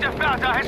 Objective Bertha.